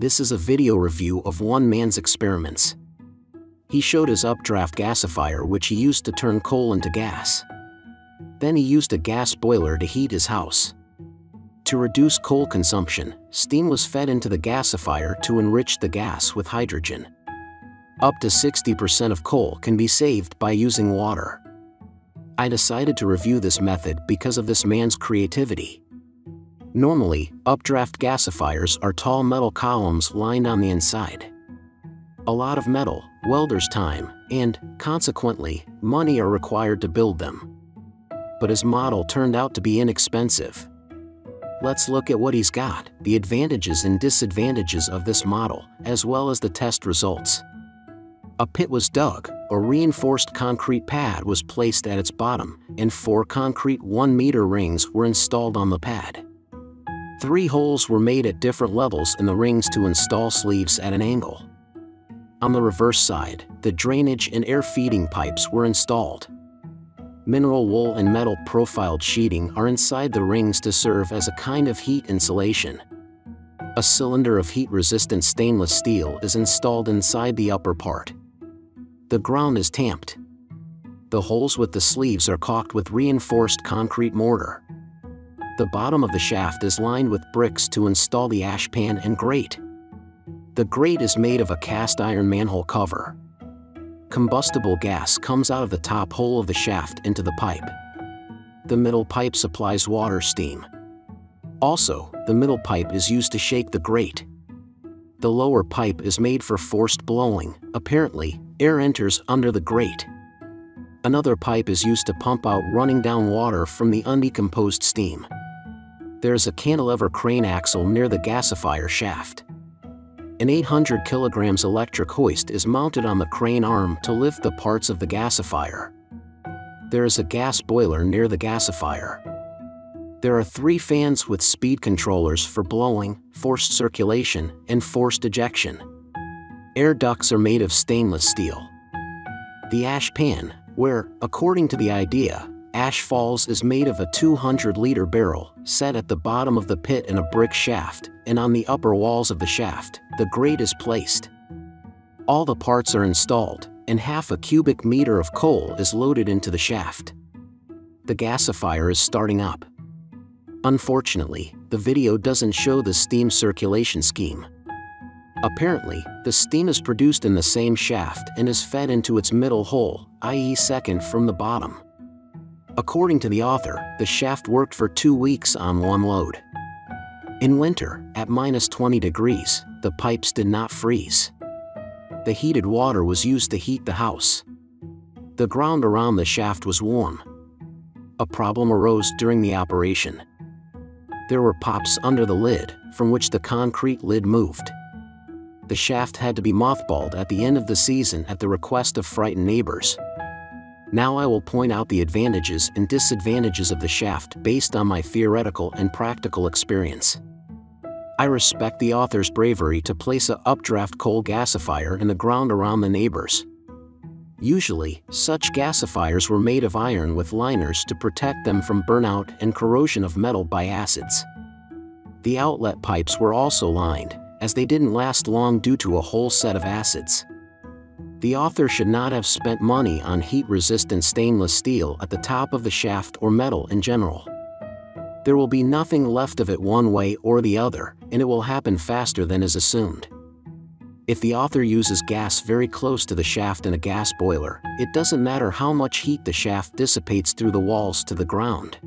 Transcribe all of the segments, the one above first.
This is a video review of one man's experiments. He showed his updraft gasifier which he used to turn coal into gas. Then he used a gas boiler to heat his house. To reduce coal consumption, steam was fed into the gasifier to enrich the gas with hydrogen. Up to 60% of coal can be saved by using water. I decided to review this method because of this man's creativity. Normally, updraft gasifiers are tall metal columns lined on the inside. A lot of metal, welder's time, and, consequently, money are required to build them. But his model turned out to be inexpensive. Let's look at what he's got, the advantages and disadvantages of this model, as well as the test results. A pit was dug, a reinforced concrete pad was placed at its bottom, and four concrete 1-meter rings were installed on the pad. Three holes were made at different levels in the rings to install sleeves at an angle. On the reverse side, the drainage and air feeding pipes were installed mineral wool and metal profiled sheeting are inside the rings to serve as a kind of heat insulation. A cylinder of heat-resistant stainless steel is installed inside the upper part. The ground is tamped. The holes with the sleeves are caulked with reinforced concrete mortar. The bottom of the shaft is lined with bricks to install the ash pan and grate. The grate is made of a cast iron manhole cover combustible gas comes out of the top hole of the shaft into the pipe. The middle pipe supplies water steam. Also, the middle pipe is used to shake the grate. The lower pipe is made for forced blowing, apparently, air enters under the grate. Another pipe is used to pump out running down water from the undecomposed steam. There is a cantilever crane axle near the gasifier shaft. An 800 kilograms electric hoist is mounted on the crane arm to lift the parts of the gasifier. There is a gas boiler near the gasifier. There are three fans with speed controllers for blowing, forced circulation, and forced ejection. Air ducts are made of stainless steel. The ash pan, where, according to the idea, Ash Falls is made of a 200-liter barrel, set at the bottom of the pit in a brick shaft, and on the upper walls of the shaft, the grate is placed. All the parts are installed, and half a cubic meter of coal is loaded into the shaft. The gasifier is starting up. Unfortunately, the video doesn't show the steam circulation scheme. Apparently, the steam is produced in the same shaft and is fed into its middle hole, i.e. second from the bottom. According to the author, the shaft worked for two weeks on one load. In winter, at minus 20 degrees, the pipes did not freeze. The heated water was used to heat the house. The ground around the shaft was warm. A problem arose during the operation. There were pops under the lid, from which the concrete lid moved. The shaft had to be mothballed at the end of the season at the request of frightened neighbors. Now I will point out the advantages and disadvantages of the shaft based on my theoretical and practical experience. I respect the author's bravery to place a updraft coal gasifier in the ground around the neighbors. Usually, such gasifiers were made of iron with liners to protect them from burnout and corrosion of metal by acids. The outlet pipes were also lined, as they didn't last long due to a whole set of acids. The author should not have spent money on heat-resistant stainless steel at the top of the shaft or metal in general. There will be nothing left of it one way or the other, and it will happen faster than is assumed. If the author uses gas very close to the shaft in a gas boiler, it doesn't matter how much heat the shaft dissipates through the walls to the ground.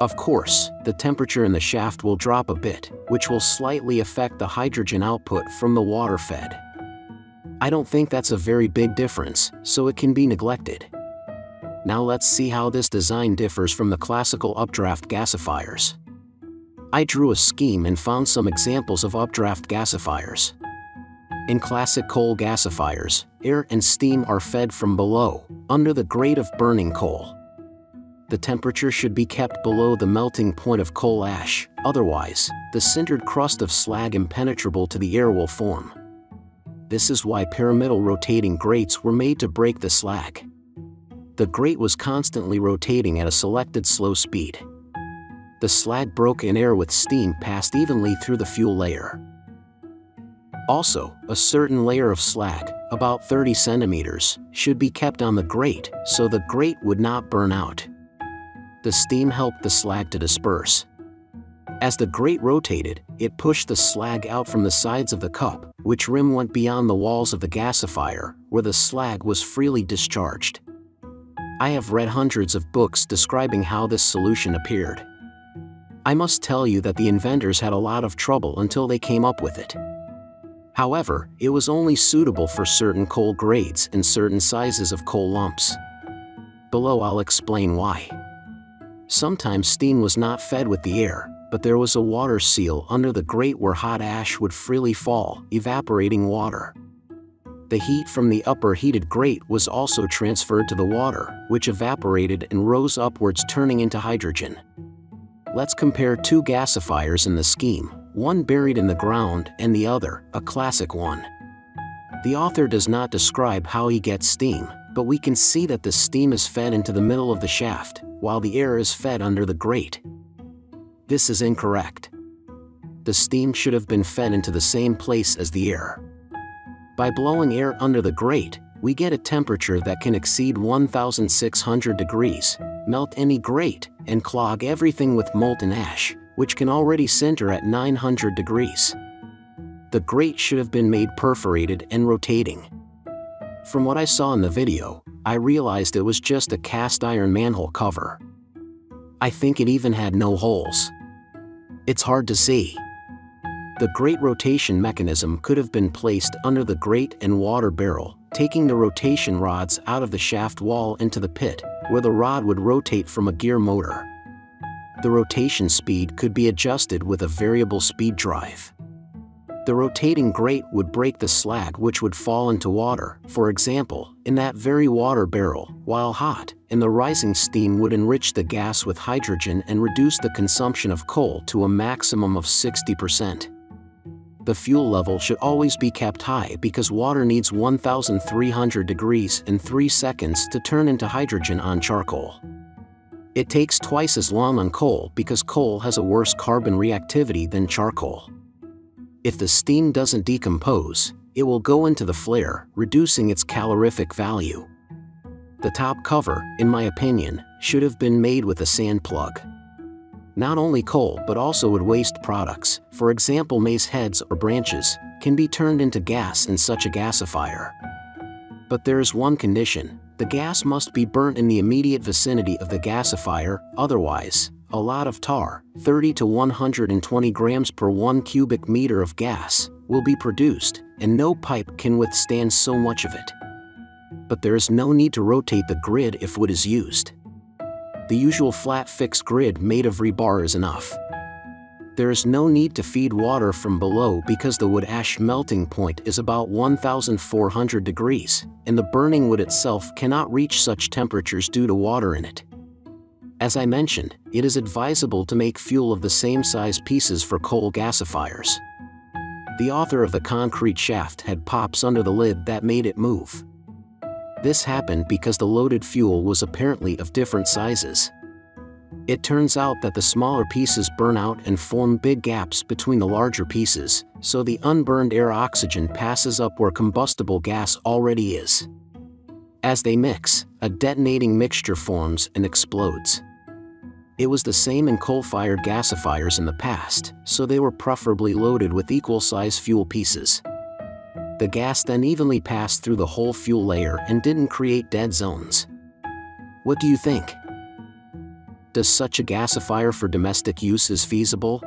Of course, the temperature in the shaft will drop a bit, which will slightly affect the hydrogen output from the water fed. I don't think that's a very big difference, so it can be neglected. Now let's see how this design differs from the classical updraft gasifiers. I drew a scheme and found some examples of updraft gasifiers. In classic coal gasifiers, air and steam are fed from below, under the grate of burning coal. The temperature should be kept below the melting point of coal ash, otherwise, the sintered crust of slag impenetrable to the air will form. This is why pyramidal rotating grates were made to break the slag. The grate was constantly rotating at a selected slow speed. The slag broke in air with steam passed evenly through the fuel layer. Also, a certain layer of slag, about 30 centimeters, should be kept on the grate so the grate would not burn out. The steam helped the slag to disperse. As the grate rotated, it pushed the slag out from the sides of the cup, which rim went beyond the walls of the gasifier, where the slag was freely discharged. I have read hundreds of books describing how this solution appeared. I must tell you that the inventors had a lot of trouble until they came up with it. However, it was only suitable for certain coal grades and certain sizes of coal lumps. Below I'll explain why. Sometimes steam was not fed with the air, but there was a water seal under the grate where hot ash would freely fall, evaporating water. The heat from the upper heated grate was also transferred to the water, which evaporated and rose upwards turning into hydrogen. Let's compare two gasifiers in the scheme, one buried in the ground and the other, a classic one. The author does not describe how he gets steam, but we can see that the steam is fed into the middle of the shaft, while the air is fed under the grate. This is incorrect. The steam should have been fed into the same place as the air. By blowing air under the grate, we get a temperature that can exceed 1600 degrees, melt any grate, and clog everything with molten ash, which can already sinter at 900 degrees. The grate should have been made perforated and rotating. From what I saw in the video, I realized it was just a cast iron manhole cover. I think it even had no holes. It's hard to see. The grate rotation mechanism could have been placed under the grate and water barrel, taking the rotation rods out of the shaft wall into the pit, where the rod would rotate from a gear motor. The rotation speed could be adjusted with a variable speed drive. The rotating grate would break the slag which would fall into water, for example, in that very water barrel, while hot, and the rising steam would enrich the gas with hydrogen and reduce the consumption of coal to a maximum of 60%. The fuel level should always be kept high because water needs 1300 degrees in 3 seconds to turn into hydrogen on charcoal. It takes twice as long on coal because coal has a worse carbon reactivity than charcoal. If the steam doesn't decompose, it will go into the flare, reducing its calorific value. The top cover, in my opinion, should have been made with a sand plug. Not only coal but also waste products, for example maize heads or branches, can be turned into gas in such a gasifier. But there is one condition, the gas must be burnt in the immediate vicinity of the gasifier, otherwise, a lot of tar, 30 to 120 grams per 1 cubic meter of gas, will be produced, and no pipe can withstand so much of it. But there is no need to rotate the grid if wood is used. The usual flat fixed grid made of rebar is enough. There is no need to feed water from below because the wood ash melting point is about 1400 degrees, and the burning wood itself cannot reach such temperatures due to water in it. As I mentioned, it is advisable to make fuel of the same size pieces for coal gasifiers. The author of the concrete shaft had pops under the lid that made it move. This happened because the loaded fuel was apparently of different sizes. It turns out that the smaller pieces burn out and form big gaps between the larger pieces, so the unburned air oxygen passes up where combustible gas already is. As they mix, a detonating mixture forms and explodes. It was the same in coal-fired gasifiers in the past, so they were preferably loaded with equal-size fuel pieces. The gas then evenly passed through the whole fuel layer and didn't create dead zones. What do you think? Does such a gasifier for domestic use is feasible?